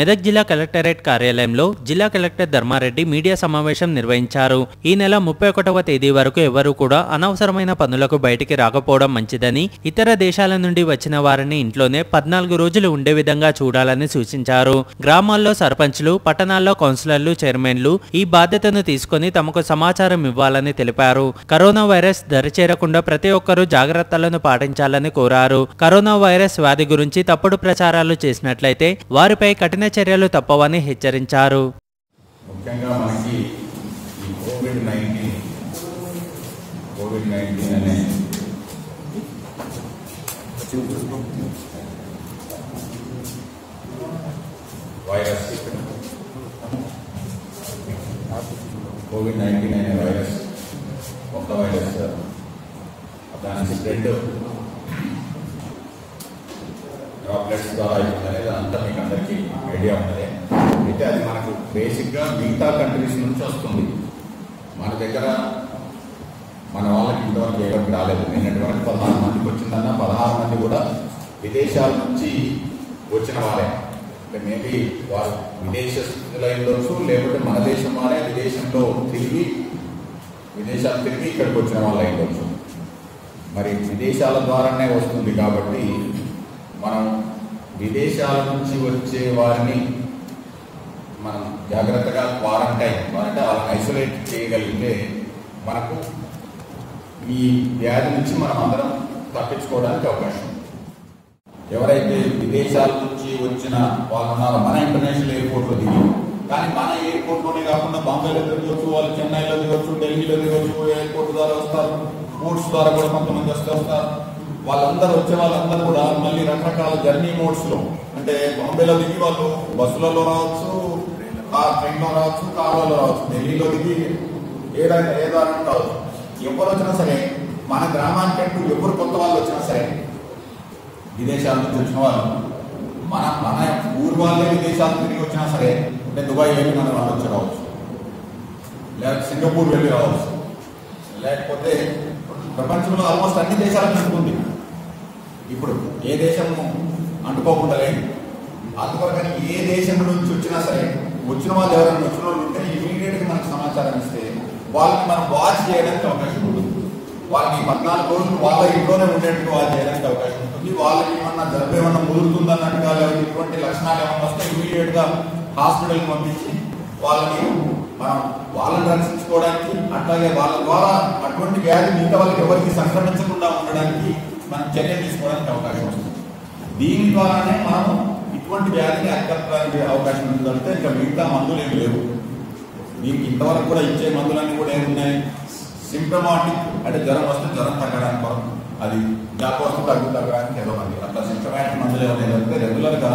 మెదక్ జిల్లా కలెక్టరేట్ కార్యాలయంలో జిల్లా కలెక్టర్ ధర్మారెడ్డి మీడియా సమావేశం నిర్వహించారు. ఈ నెల ముప్పై ఒకటవ తేదీ వరకు ఎవరూ కూడా అనవసరమైన పనులకు బయటికి రాకపోవడం మంచిదని ఇతర దేశాల నుండి వచ్చిన వారిని ఇంట్లోనే పద్నాలుగు రోజులు ఉండే విధంగా చూడాలని సూచించారు. గ్రామాల్లో సర్పంచ్లు పట్టణాల్లో కౌన్సిలర్లు చైర్మన్లు ఈ బాధ్యతను తీసుకొని తమకు సమాచారం ఇవ్వాలని తెలిపారు. కరోనా వైరస్ దరిచేరకుండా ప్రతి ఒక్కరూ జాగ్రత్తలను పాటించాలని కోరారు. కరోనా వైరస్ వ్యాధి గురించి తప్పుడు ప్రచారాలు చేసినట్లయితే వారిపై కఠిన చర్యలు తప్పవని హెచ్చరించారు. ముఖ్యంగా మనకి ఈ కోవిడ్ నైన్టీన్ కోవిడ్ నైన్టీన్ అనే వైరస్ కోవిడ్ నైన్టీన్ అనే వైరస్ కొత్త వైరస్ దాని స్ప్రెడ్ డ్రాప్లెట్స్ ద్వారా అనేది అంతా మీకు అందరికీ ఐడియా ఉన్నదే. అయితే అది మనకు బేసిక్గా మిగతా కంట్రీస్ నుంచి వస్తుంది. మన దగ్గర మన వాళ్ళకి ఇంతవరకు ఎవరికి రాలేదు. నిన్నటి వరకు పదహారు మందికి వచ్చిందన్న పదహారు మంది కూడా విదేశాల నుంచి వచ్చిన వాళ్ళే. అంటే మేబీ వారు విదేశస్తులు ఉండొచ్చు లేకపోతే మన దేశం వారే విదేశంలో తిరిగి విదేశాలు తిరిగి ఇక్కడికి వచ్చిన వాళ్ళు ఉండొచ్చు మరి విదేశాల ద్వారానే వస్తుంది కాబట్టి మనం విదేశాల నుంచి వచ్చే వారిని మనం జాగ్రత్తగా క్వారంటైన్ అంటే ఐసోలేట్ చేయగలిగితే మనకు ఈ వ్యాధి నుంచి మనం అందరం తప్పించుకోవడానికి అవకాశం ఎవరైతే విదేశాల నుంచి వచ్చిన వాళ్ళు ఉన్నారో మన ఇంటర్నేషనల్ ఎయిర్పోర్ట్లో దిగి కానీ మన ఎయిర్పోర్ట్లోనే కాకుండా బాంబేలో దిగవచ్చు వాళ్ళు చెన్నైలో దిగవచ్చు ఢిల్లీలో దిగవచ్చు ఎయిర్పోర్ట్ ద్వారా వస్తారు బోట్స్ ద్వారా కూడా కొంతమంది వస్తే వస్తారు. వాళ్ళందరూ వచ్చే వాళ్ళందరూ కూడా మళ్ళీ రకరకాల జర్నీ మోడ్స్లో అంటే బాంబేలో దిగి వాళ్ళు బస్సులలో రావచ్చు ఆ ట్రైన్లో రావచ్చు కార్లలో రావచ్చు ఢిల్లీలో దిగి ఏదైనా ఏదైనా రావచ్చు ఎవరు వచ్చినా సరే మన గ్రామానికి అంటూ ఎవరు కొత్త వాళ్ళు వచ్చినా సరే విదేశాల నుంచి వచ్చిన వాళ్ళు మన మన ఊరు వాళ్ళే విదేశాలు తిరిగి వచ్చినా సరే అంటే దుబాయ్ వెళ్ళి మన వాళ్ళు వచ్చి రావచ్చు. లేకపోతే సింగపూర్ వెళ్ళి రావచ్చు. లేకపోతే ప్రపంచంలో ఆల్మోస్ట్ అన్ని దేశాలకు ఉంది ఇప్పుడు ఏ దేశము అంటుకోకుండా లేదు. అందుకొరకని ఏ దేశం నుంచి వచ్చినా సరే వచ్చిన వాళ్ళు ఎవరైనా వచ్చిన వాళ్ళు ఉంటే ఇమీడియట్గా మనకు సమాచారం ఇస్తే వాళ్ళని మనం వాచ్ చేయడానికి అవకాశం ఉంటుంది. వాళ్ళని పద్నాలుగు రోజులు వాళ్ళ ఇంట్లోనే ఉండేట్టు వాచ్ చేయడానికి అవకాశం ఉంటుంది. వాళ్ళకి ఏమన్నా జబ్బు ఏమన్నా ముదురుతుందన్నట్టుగా లేకపోతే ఇటువంటి లక్షణాలు ఏమన్నా వస్తే ఇమీడియట్గా హాస్పిటల్కి పంపించి వాళ్ళని మనం వాళ్ళని రక్షించుకోవడానికి అట్లాగే వాళ్ళ ద్వారా అటువంటి వ్యాధి మిగతా వాళ్ళకి ఎవరికి సంక్రమించకుండా ఉండడానికి మనం చర్య తీసుకోవడానికి అవకాశం వస్తుంది దీని ద్వారానే మనం ఇటువంటి వ్యాధిని అరికట్టడానికి అవకాశం ఉందంటే ఇంకా మిగతా మందులు ఏమి లేవు. దీనికి ఇంతవరకు కూడా ఇచ్చే మందులన్నీ కూడా ఏమున్నాయి? సింప్టమాటిక్ అంటే జ్వరం వస్తే జ్వరం తగ్గడానికి కొరకు అది జాబ్ వస్తే తగ్గు తగ్గడానికి ఏదో మంది. అట్లా సింప్టమాటిక్ మందులు ఏమైనా అంటే రెగ్యులర్గా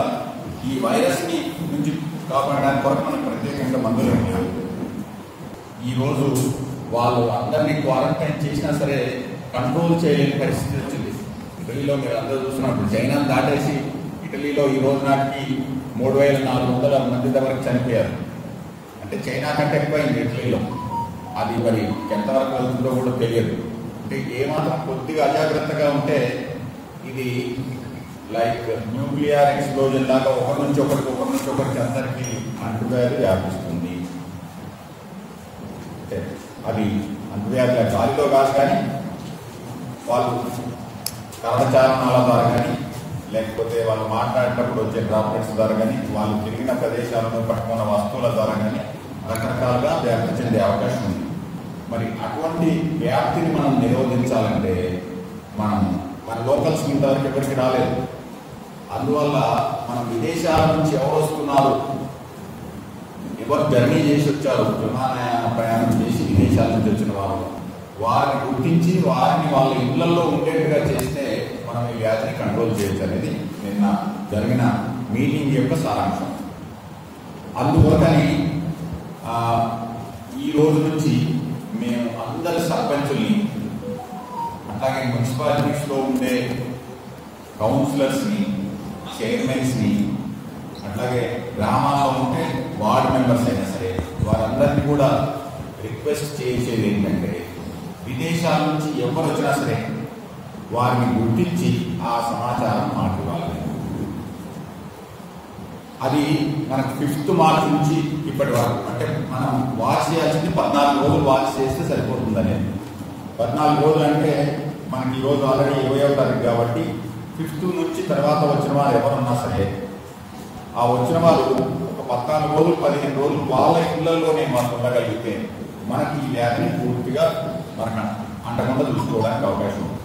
ఈ వైరస్ని నుంచి కాపాడడానికి కొరకు మనకు ప్రత్యేకంగా మందులు ఏమి లేవు. ఈరోజు వాళ్ళు అందరినీ క్వారంటైన్ చేసినా సరే కంట్రోల్ చేయలేని పరిస్థితి వచ్చింది. ఇటలీలో మీరు అందరూ చూస్తున్నప్పుడు చైనా దాటేసి ఇటలీలో ఈ రోజు నాటికి మూడు వేల నాలుగు వందల మంది వరకు చనిపోయారు. అంటే చైనా కంటే ఎక్కువైంది ఇటలీలో. అది మరి ఎంతవరకు వెళ్తుందో కూడా తెలియదు. అంటే ఏమాత్రం కొద్దిగా అజాగ్రత్తగా ఉంటే ఇది లైక్ న్యూక్లియర్ ఎక్స్ప్లోజన్ లాగా ఒకరి నుంచి ఒకరికి ఒకరి నుంచి ఒకరికి అందరికీ అంటువ్యాధి వ్యాపిస్తుంది. అది అంటువ్యాధి గాలిలో కాదు కానీ వాళ్ళు కరచాలనాల ద్వారా కానీ లేకపోతే వాళ్ళు మాట్లాడేటప్పుడు వచ్చే డ్రాప్లెట్స్ ద్వారా కానీ వాళ్ళు తిరిగిన ప్రదేశాలను పట్టుకున్న వస్తువుల ద్వారా కానీ రకరకాలుగా వ్యాప్తి చెందే అవకాశం ఉంది. మరి అటువంటి వ్యాప్తిని మనం నిరోధించాలంటే మనం మన లోకల్స్ ఇంతవరకు ఎక్కడికి రాలేదు. అందువల్ల మనం విదేశాల నుంచి ఎవరు వస్తున్నారు? ఎవరు జర్నీ చేసి వచ్చారు? విమానయాన ప్రయాణం చేసి విదేశాల నుంచి వచ్చిన వారు వారిని గుర్తించి వారిని వాళ్ళ ఇళ్ళలో ఉండేట్టుగా చేస్తే మనం ఈ వ్యాధిని కంట్రోల్ చేయొచ్చు అనేది నిన్న జరిగిన మీటింగ్ యొక్క సారాంశం. అందువల్ల ఈ రోజు నుంచి మేము అందరి సర్పంచుల్ని అట్లాగే మున్సిపాలిటీస్లో ఉండే కౌన్సిలర్స్ని చైర్మన్స్ని అట్లాగే గ్రామాల్లో ఉంటే వార్డు మెంబర్స్ అయినా సరే వారందరినీ కూడా రిక్వెస్ట్ చేసేది ఏంటంటే విదేశాల నుంచి ఎవరు వచ్చినా సరే వారిని గుర్తించి ఆ సమాచారం మాకు ఇవ్వాలి అది మనకు ఫిఫ్త్ మార్చ్ నుంచి ఇప్పటి వరకు అంటే మనం వాచ్ చేయాల్సింది పద్నాలుగు రోజులు వాచ్ చేస్తే సరిపోతుంది పద్నాలుగు రోజులు అంటే మనకి ఈరోజు రోజు ఆల్రెడీ ఇరవయో తారీఖు కాబట్టి ఫిఫ్త్ నుంచి తర్వాత వచ్చిన వారు ఎవరున్నా సరే ఆ వచ్చిన వారు ఒక పద్నాలుగు రోజులు పదిహేను రోజులు వాళ్ళ ఇళ్ళలోనే మనం ఉండగలిగితే మనకి ఈ వ్యాధిని పూర్తిగా మనకు అంటకుండా చూసుకోవడానికి అవకాశం ఉంది.